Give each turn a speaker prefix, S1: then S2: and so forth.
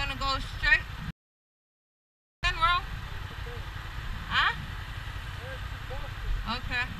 S1: gonna go straight. Then roll. Huh? Okay.